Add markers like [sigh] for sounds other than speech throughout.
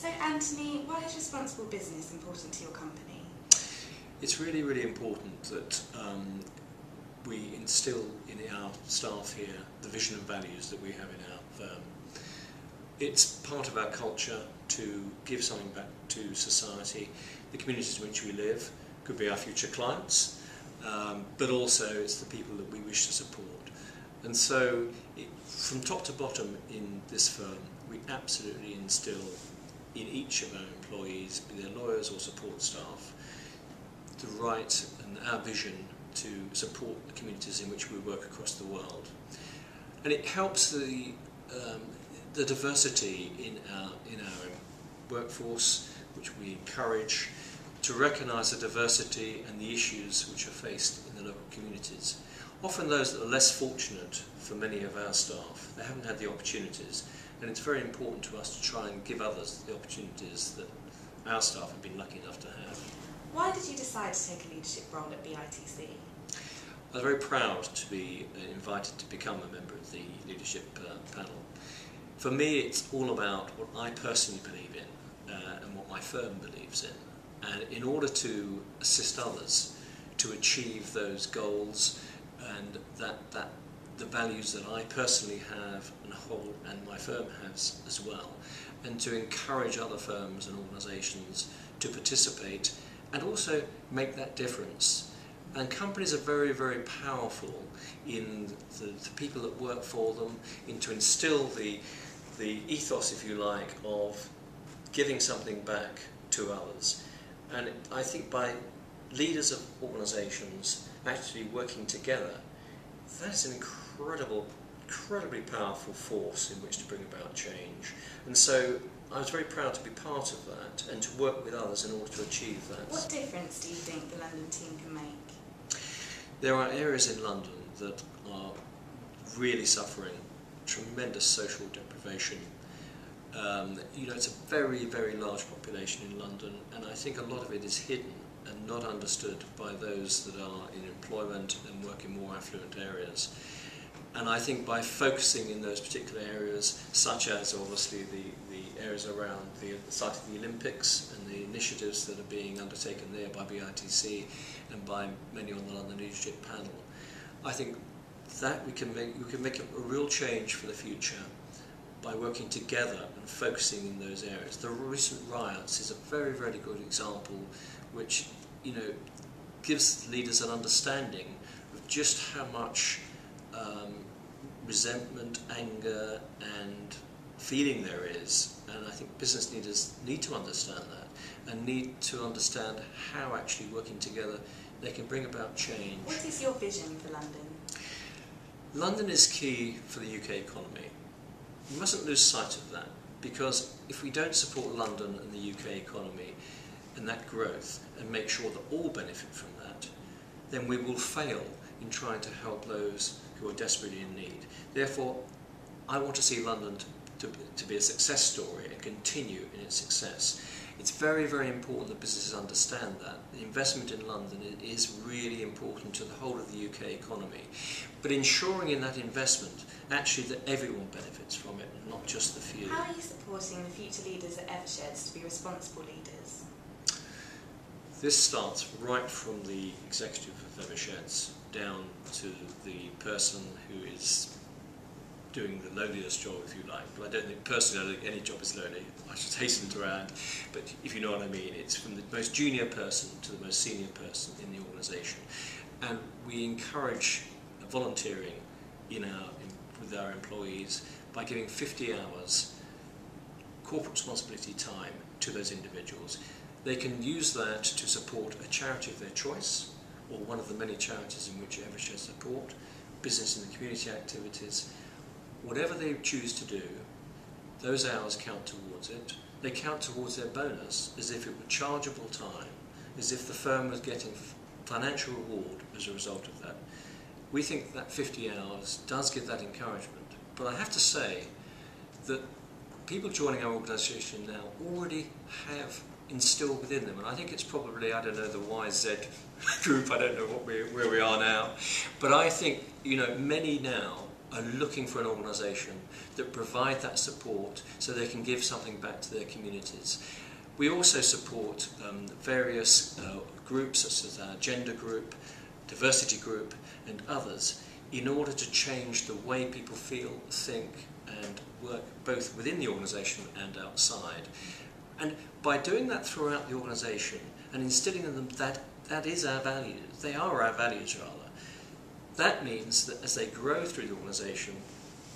So Anthony, why is responsible business important to your company? It's really, really important that um, we instill in our staff here the vision and values that we have in our firm. It's part of our culture to give something back to society, the communities in which we live, could be our future clients, um, but also it's the people that we wish to support. And so, it, from top to bottom in this firm, we absolutely instill in each of our employees, be they lawyers or support staff, the right and our vision to support the communities in which we work across the world. And it helps the, um, the diversity in our, in our workforce, which we encourage, to recognise the diversity and the issues which are faced in the local communities. Often those that are less fortunate for many of our staff, they haven't had the opportunities, and it's very important to us to try and give others the opportunities that our staff have been lucky enough to have. Why did you decide to take a leadership role at BITC? I was very proud to be invited to become a member of the leadership uh, panel. For me, it's all about what I personally believe in uh, and what my firm believes in. And in order to assist others to achieve those goals and that, that the values that I personally have and hold and my firm has as well, and to encourage other firms and organisations to participate and also make that difference. And companies are very, very powerful in the, the people that work for them, in to instill the, the ethos, if you like, of giving something back to others. And I think by leaders of organisations actually working together, that's an incredible, incredibly powerful force in which to bring about change. And so I was very proud to be part of that and to work with others in order to achieve that. What difference do you think the London team can make? There are areas in London that are really suffering tremendous social deprivation. Um, you know, it's a very, very large population in London, and I think a lot of it is hidden and not understood by those that are in employment and work in more affluent areas. And I think by focusing in those particular areas, such as obviously the, the areas around the, site of the Olympics and the initiatives that are being undertaken there by BITC and by many on the London Leadership Panel, I think that we can make, we can make a, a real change for the future by working together and focusing in those areas. The recent riots is a very, very good example which, you know, gives leaders an understanding of just how much um, resentment, anger and feeling there is. And I think business leaders need to understand that and need to understand how actually working together they can bring about change. What is your vision for London? London is key for the UK economy. We mustn't lose sight of that because if we don't support London and the UK economy and that growth and make sure that all benefit from that, then we will fail in trying to help those who are desperately in need. Therefore, I want to see London to, to be a success story and continue in its success. It's very, very important that businesses understand that. The investment in London is really important to the whole of the UK economy. But ensuring in that investment actually that everyone benefits from it, not just the few. How are you supporting the future leaders at Eversheds to be responsible leaders? This starts right from the executive of Eversheds down to the person who is doing the lowliest job, if you like. But I don't think, personally, don't think any job is lowly. I should [laughs] hasten to add. But if you know what I mean, it's from the most junior person to the most senior person in the organisation. And we encourage volunteering in our, in, with our employees by giving 50 hours corporate responsibility time to those individuals. They can use that to support a charity of their choice, or one of the many charities in which Eversheds support, business and the community activities, whatever they choose to do, those hours count towards it. They count towards their bonus as if it were chargeable time, as if the firm was getting financial reward as a result of that. We think that 50 hours does give that encouragement. But I have to say that people joining our organisation now already have instilled within them, and I think it's probably, I don't know, the YZ [laughs] group, I don't know what we, where we are now, but I think, you know, many now are looking for an organisation that provide that support so they can give something back to their communities. We also support um, various uh, groups such as our gender group, diversity group and others in order to change the way people feel, think and work both within the organisation and outside. And by doing that throughout the organisation and instilling in them that that is our values, they are our values rather, that means that as they grow through the organisation,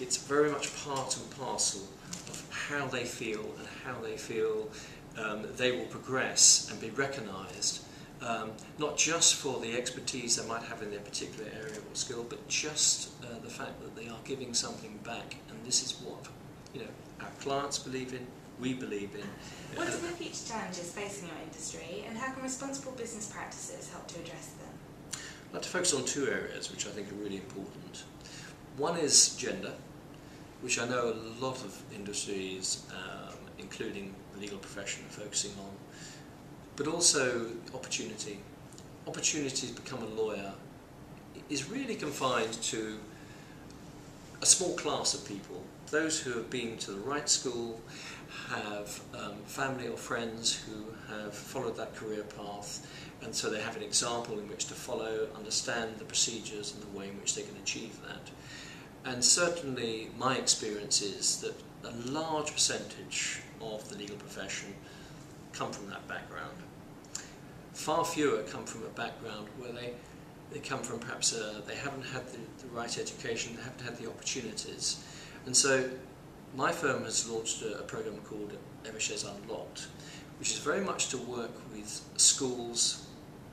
it's very much part and parcel of how they feel and how they feel um, they will progress and be recognised, um, not just for the expertise they might have in their particular area or skill, but just uh, the fact that they are giving something back, and this is what you know our clients believe in, we believe in. What are the future challenges facing your industry, and how can responsible business practices help to address them? I'd like to focus on two areas which I think are really important. One is gender, which I know a lot of industries, um, including the legal profession, are focusing on, but also opportunity. Opportunity to become a lawyer is really confined to a small class of people, those who have been to the right school, have um, family or friends who have followed that career path and so they have an example in which to follow, understand the procedures and the way in which they can achieve that. And certainly my experience is that a large percentage of the legal profession come from that background. Far fewer come from a background where they, they come from perhaps a, they haven't had the, the right education, they haven't had the opportunities. And so my firm has launched a, a program called Eversheds Unlocked, which is very much to work with schools,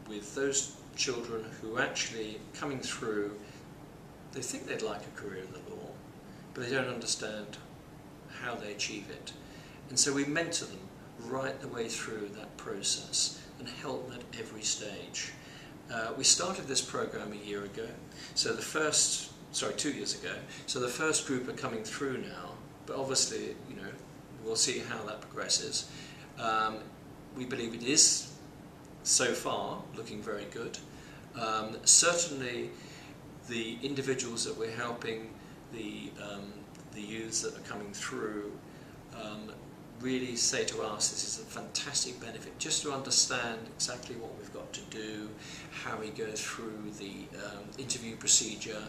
with those children who actually coming through, they think they'd like a career in the law, but they don't understand how they achieve it. And so we mentor them right the way through that process and help them at every stage. Uh, we started this program a year ago, so the first, sorry, two years ago, so the first group are coming through now, but obviously, you know, we'll see how that progresses. Um, we believe it is so far looking very good. Um, certainly the individuals that we're helping, the, um, the youths that are coming through, um, really say to us this is a fantastic benefit just to understand exactly what we've got to do, how we go through the um, interview procedure,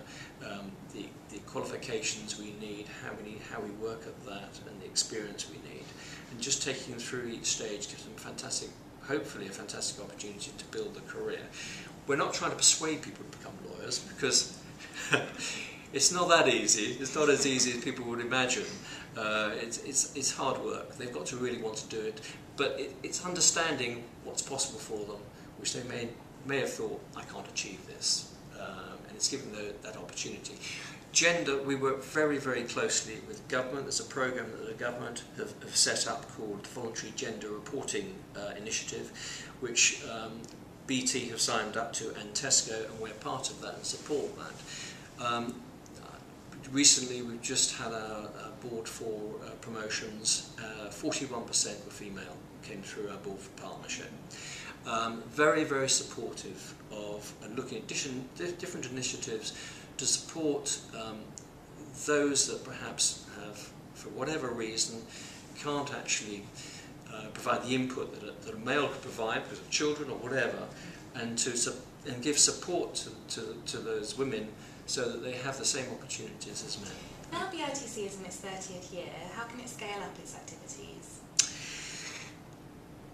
um, the, the qualifications we need, how we need, how we work at that, and the experience we need, and just taking them through each stage gives them fantastic hopefully a fantastic opportunity to build a career. We're not trying to persuade people to become lawyers because [laughs] it's not that easy. It's not as easy as people would imagine. Uh, it's, it's, it's hard work. They've got to really want to do it. But it, it's understanding what's possible for them, which they may, may have thought, I can't achieve this. Um, and it's given them that opportunity. Gender, we work very, very closely with government. There's a program that the government have, have set up called the Voluntary Gender Reporting uh, Initiative, which um, BT have signed up to and Tesco, and we're part of that and support that. Um, recently, we've just had a, a board for uh, promotions. 41% uh, were female, came through our board for partnership. Um, very, very supportive of uh, looking at different initiatives to support um, those that perhaps have, for whatever reason, can't actually uh, provide the input that a, that a male could provide because of children or whatever, and to and give support to, to, to those women so that they have the same opportunities as men. Now BITC is in its 30th year, how can it scale up its activities?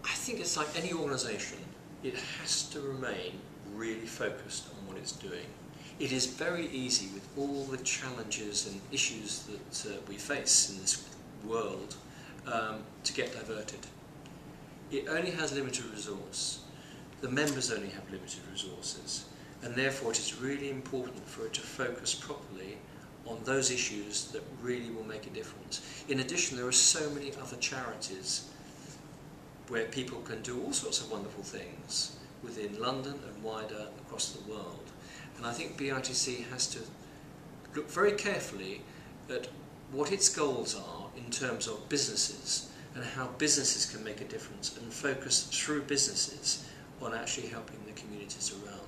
I think it's like any organisation, it has to remain really focused on what it's doing it is very easy with all the challenges and issues that uh, we face in this world um, to get diverted. It only has limited resource. The members only have limited resources and therefore it is really important for it to focus properly on those issues that really will make a difference. In addition, there are so many other charities where people can do all sorts of wonderful things within London and wider across the world. And I think BITC has to look very carefully at what its goals are in terms of businesses and how businesses can make a difference and focus through businesses on actually helping the communities around,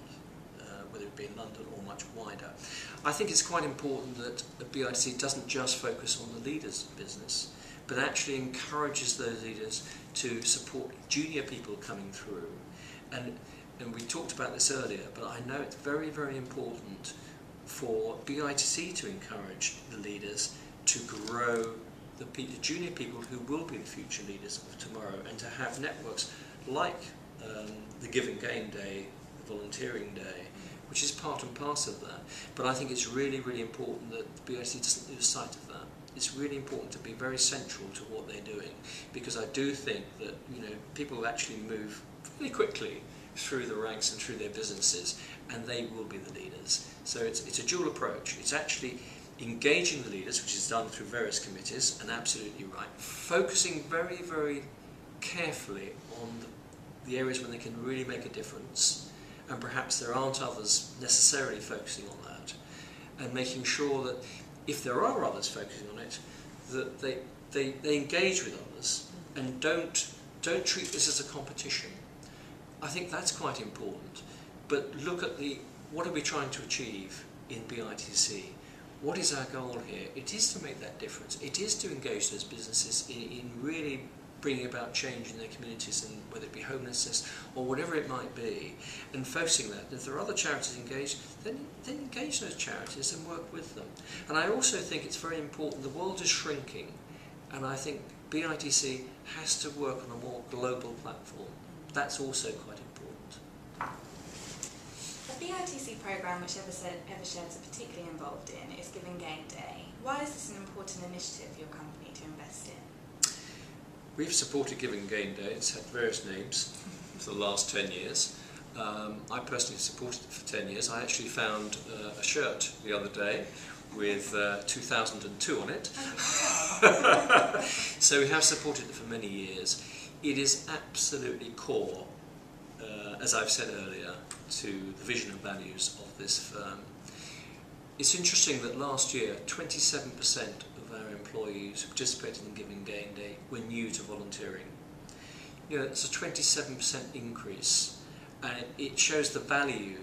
whether it be in London or much wider. I think it's quite important that the BITC doesn't just focus on the leaders of business, but actually encourages those leaders to support junior people coming through. And, and we talked about this earlier, but I know it's very, very important for BITC to encourage the leaders to grow the junior people who will be the future leaders of tomorrow and to have networks like um, the Give and Gain Day, the Volunteering Day, which is part and parcel of that. But I think it's really, really important that the BITC doesn't lose sight of that. It's really important to be very central to what they're doing because I do think that you know people actually move really quickly through the ranks and through their businesses and they will be the leaders. So it's, it's a dual approach. It's actually engaging the leaders, which is done through various committees, and absolutely right, focusing very, very carefully on the, the areas when they can really make a difference, and perhaps there aren't others necessarily focusing on that, and making sure that if there are others focusing on it, that they, they, they engage with others and don't, don't treat this as a competition. I think that's quite important. But look at the, what are we trying to achieve in BITC? What is our goal here? It is to make that difference. It is to engage those businesses in, in really bringing about change in their communities, and whether it be homelessness or whatever it might be, and focusing that. If there are other charities engaged, then, then engage those charities and work with them. And I also think it's very important. The world is shrinking, and I think BITC has to work on a more global platform. That's also quite important. The BITC programme which Eversheds are particularly involved in is Give and Gain Day. Why is this an important initiative for your company to invest in? We've supported Give and Gain Day, it's had various names for the last 10 years. Um, I personally supported it for 10 years. I actually found uh, a shirt the other day with uh, 2002 on it. [laughs] so we have supported it for many years. It is absolutely core, uh, as I've said earlier, to the vision and values of this firm. It's interesting that last year 27% employees who participated in Give and Gain Day were new to volunteering. You know, it's a 27% increase and it shows the value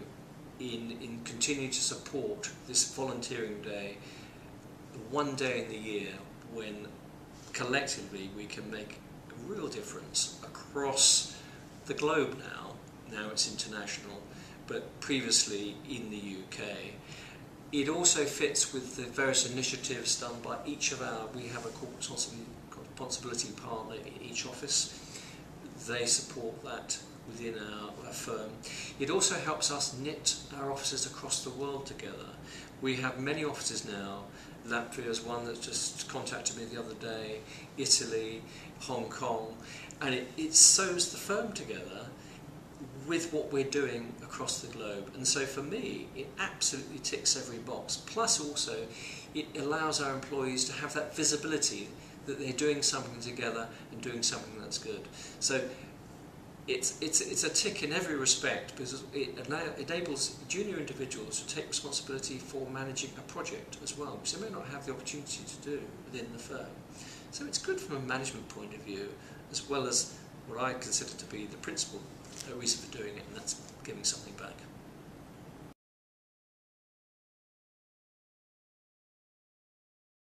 in, in continuing to support this volunteering day, one day in the year when collectively we can make a real difference across the globe now. Now it's international, but previously in the UK. It also fits with the various initiatives done by each of our, we have a corporate responsibility partner in each office. They support that within our, our firm. It also helps us knit our offices across the world together. We have many offices now. Latvia is one that just contacted me the other day, Italy, Hong Kong, and it, it sews the firm together with what we're doing across the globe. And so for me, it absolutely ticks every box. Plus also, it allows our employees to have that visibility that they're doing something together and doing something that's good. So it's, it's, it's a tick in every respect because it enables junior individuals to take responsibility for managing a project as well, which they may not have the opportunity to do within the firm. So it's good from a management point of view, as well as what I consider to be the principal reason for doing it, and that's giving something back.